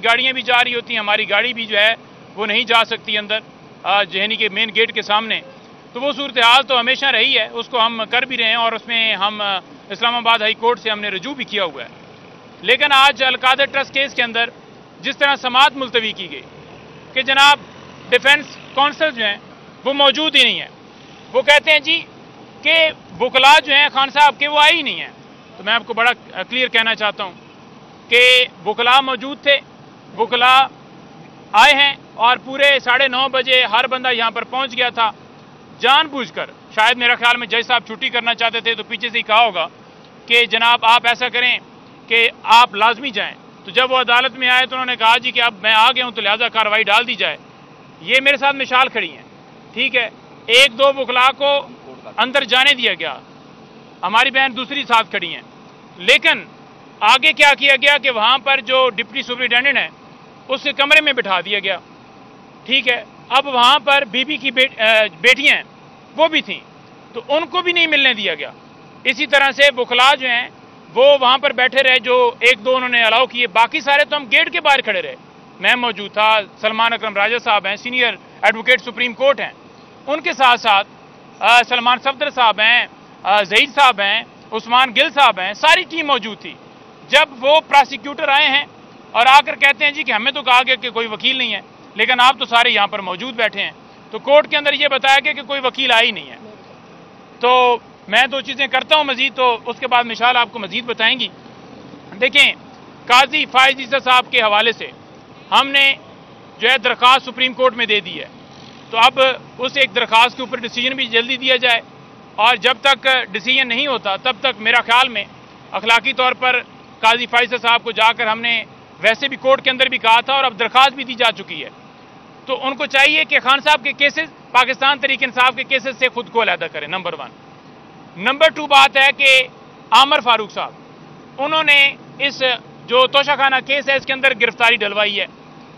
गाड़ियाँ भी जा रही होती हैं, हमारी गाड़ी भी जो है, वो नहीं जा सकती अंदर जहनी के मेन गेट के सामने। तो वो सूरत हाल तो हमेशा रही है, उसको हम कर भी रहे हैं और उसमें हम इस्लामाबाद हाई कोर्ट से हमने रजू भी किया हुआ है। लेकिन आज अलकादर ट्रस्ट केस के अंदर जिस तरह समात मुलतवी की गई कि जनाब डिफेंस काउंसिल जो हैं, वो मौजूद ही नहीं है। वो कहते हैं जी कि बुकला जो हैं, खान साहब, के वो आए ही नहीं है। तो मैं आपको बड़ा क्लियर कहना चाहता हूँ कि बुकला मौजूद थे बुकला आए हैं और पूरे साढ़े नौ बजे हर बंदा यहाँ पर पहुँच गया था। जानबूझकर, शायद मेरा ख्याल में जज साहब छुट्टी करना चाहते थे तो पीछे से ही कहा होगा कि जनाब, आप ऐसा करें कि आप लाजमी जाएँ। तो जब वो अदालत में आए तो उन्होंने कहा जी कि अब मैं आ गया हूँ तो लिहाजा कार्रवाई डाल दी जाए। ये मेरे साथ मिशाल खड़ी हैं, ठीक है? एक दो बुखला को अंदर जाने दिया गया। हमारी बहन दूसरी साथ खड़ी हैं। लेकिन आगे क्या किया गया कि वहाँ पर जो डिप्टी सुपरिटेंडेंट है उस कमरे में बिठा दिया गया। ठीक है अब वहाँ पर बीबी की बेट, बेटियाँ हैं वो भी थीं तो उनको भी नहीं मिलने दिया गया। इसी तरह से बुखला जो हैं वो वहाँ पर बैठे रहे जो एक दो उन्होंने अलाउ किए बाकी सारे तो हम गेट के बाहर खड़े रहे। मैं मौजूद था सलमान अक्रम राजा साहब हैं सीनियर एडवोकेट सुप्रीम कोर्ट हैं। उनके साथ साथ सलमान सफदर साहब हैं जहीद साहब हैं उस्मान गिल साहब हैं सारी टीम मौजूद थी। जब वो प्रोसिक्यूटर आए हैं और आकर कहते हैं जी कि हमें तो कहा गया कि कोई वकील नहीं है, लेकिन आप तो सारे यहाँ पर मौजूद बैठे हैं तो कोर्ट के अंदर ये बताया गया कि कोई वकील आया ही नहीं है। तो मैं दो चीज़ें करता हूँ मजीद तो उसके बाद मिशाल आपको मजीद बताएँगी। देखें, काजी फायज साहब के हवाले से हमने जो है दरख्वास्त सुप्रीम कोर्ट में दे दी है। तो अब उस एक दरख्वास्त के ऊपर डिसीज़न भी जल्दी दिया जाए, और जब तक डिसीज़न नहीं होता, तब तक मेरा ख्याल में अखलाकी तौर पर काजी फाइजा साहब को जाकर हमने, वैसे भी कोर्ट के अंदर भी कहा था और अब दरख्वास्त भी दी जा चुकी है। तो उनको चाहिए कि खान साहब के केसेस, पाकिस्तान तरीके इंसाफ के केसेस से खुद को अलहदा करें नंबर वन नंबर टू बात है कि आमर फारूक साहब, उन्होंने इस जो तोशाखाना केस है, इसके अंदर गिरफ्तारी डलवाई है।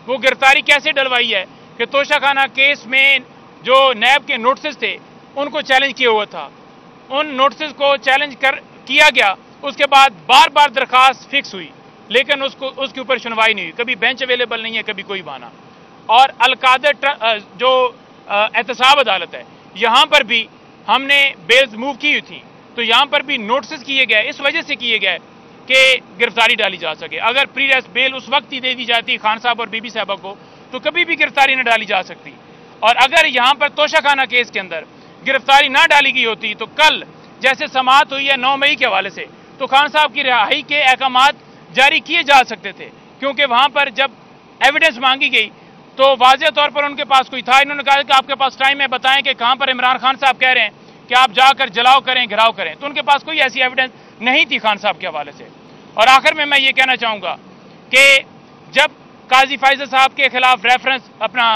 वो गिरफ्तारी कैसे डलवाई है? कि तोशाखाना केस में जो नैब के नोटिस थे, उनको चैलेंज किया हुआ था। उन नोटिस को चैलेंज कर, किया गया उसके बाद बार बार दरखास्त फिक्स हुई, लेकिन उसको, उसके ऊपर सुनवाई नहीं हुई। कभी बेंच अवेलेबल नहीं है, कभी कोई बहाना। और अलकादर जो एहतसाब अदालत है, यहाँ पर भी हमने बेल्स मूव की हुई थी। तो यहाँ पर भी नोटिस किए गए, इस वजह से किए गए कि गिरफ्तारी डाली जा सके। अगर प्री रेस्ट बेल उस वक्त ही दे दी जाती, खान साहब और बीबी साहबा को तो कभी भी गिरफ्तारी न डाली जा सकती। और अगर यहाँ पर तोशाखाना केस के अंदर गिरफ्तारी ना डाली गई होती तो कल, जैसे समात हुई है नौ मई के हवाले से तो खान साहब की रिहाई के अहकाम जारी किए जा सकते थे, क्योंकि वहाँ पर जब एविडेंस मांगी गई तो वाजह तौर पर उनके पास कोई था। इन्होंने कहा कि आपके पास टाइम है, बताएँ कि कहाँ पर इमरान खान साहब कह रहे हैं कि आप जाकर जलाओ करें घिराव करें। तो उनके पास कोई ऐसी एविडेंस नहीं थी खान साहब के हवाले से। और आखिर में मैं ये कहना चाहूँगा कि जब काजी फाइजर साहब के खिलाफ रेफरेंस अपना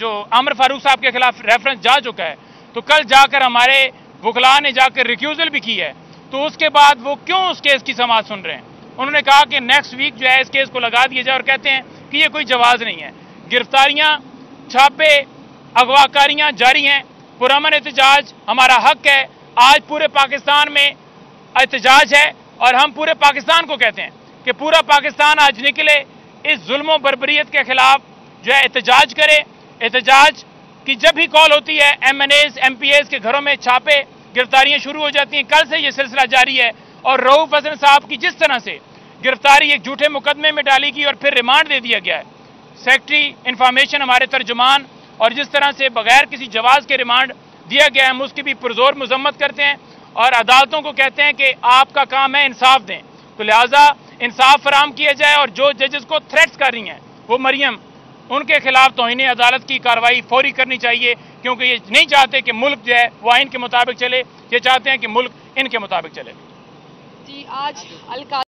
जो आमर फारूक साहब के खिलाफ रेफरेंस जा चुका है तो कल जाकर हमारे वकला ने जाकर रिक्यूजल भी की है। तो उसके बाद वो क्यों उस केस की समाज सुन रहे हैं? उन्होंने कहा कि नेक्स्ट वीक जो है इस केस को लगा दिया जाए और कहते हैं कि ये कोई जवाब नहीं है। गिरफ्तारियाँ, छापे, अगवाकारियाँ जारी हैं। पुरमन एहतजाज हमारा हक है। आज पूरे पाकिस्तान में एहतजाज है और हम पूरे पाकिस्तान को कहते हैं कि पूरा पाकिस्तान आज निकले, इस जुल्म बरबरीत के खिलाफ जो है एहतजाज करे। एहतजाज की जब भी कॉल होती है M N H M P H के घरों में छापे गिरफ्तारियाँ शुरू हो जाती हैं। कल से ये सिलसिला जारी है। और रऊफ हसन साहब की जिस तरह से गिरफ्तारी एक झूठे मुकदमे में डाली गई और फिर रिमांड दे दिया गया है, सेक्रेटरी इंफॉर्मेशन, हमारे तर्जुमान और जिस तरह से बगैर किसी जवाब के रिमांड दिया गया है, हम उसकी भी पुरजोर मजम्मत करते हैं और अदालतों को कहते हैं कि आपका काम है इंसाफ दें। तो लिहाजा इंसाफ फराम किया जाए और जो जजेस को थ्रेट्स कर रही हैं, वो मरियम उनके खिलाफ तो इन्हें अदालत की कार्रवाई फौरी करनी चाहिए, क्योंकि ये नहीं चाहते कि मुल्क जो है, वो आइन के मुताबिक चले, ये चाहते हैं कि मुल्क इनके मुताबिक चले। जी, आज